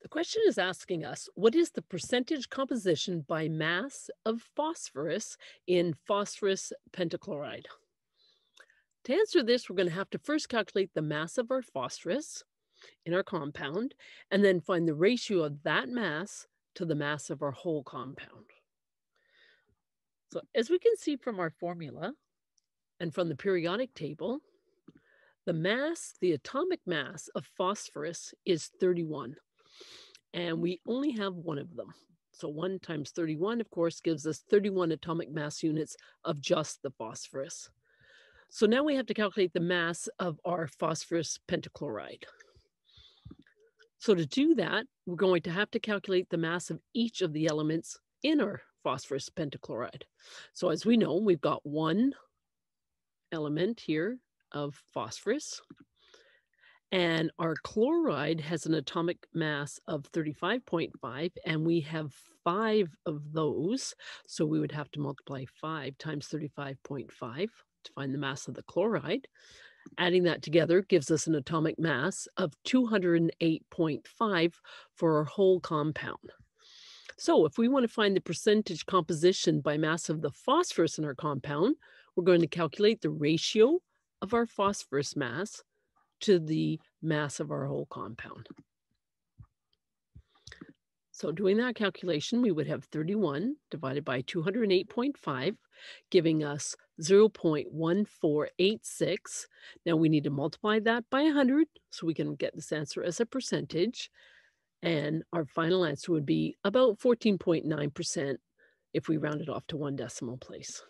The question is asking us, what is the percentage composition by mass of phosphorus in phosphorus pentachloride? To answer this, we're going to have to first calculate the mass of our phosphorus in our compound, and then find the ratio of that mass to the mass of our whole compound. So as we can see from our formula and from the periodic table, the mass, the atomic mass of phosphorus is 31 and we only have one of them. So 1 times 31, of course, gives us 31 atomic mass units of just the phosphorus. So now we have to calculate the mass of our phosphorus pentachloride. So to do that, we're going to have to calculate the mass of each of the elements in our phosphorus pentachloride. So as we know, we've got one element here of phosphorus. And our chloride has an atomic mass of 35.5, and we have five of those. So we would have to multiply five times 35.5 to find the mass of the chloride. Adding that together gives us an atomic mass of 208.5 for our whole compound. So if we want to find the percentage composition by mass of the phosphorus in our compound, we're going to calculate the ratio of our phosphorus mass to the mass of our whole compound. So doing that calculation, we would have 31 divided by 208.5, giving us 0.1486. Now we need to multiply that by 100 so we can get this answer as a percentage. And our final answer would be about 14.9% if we round it off to one decimal place.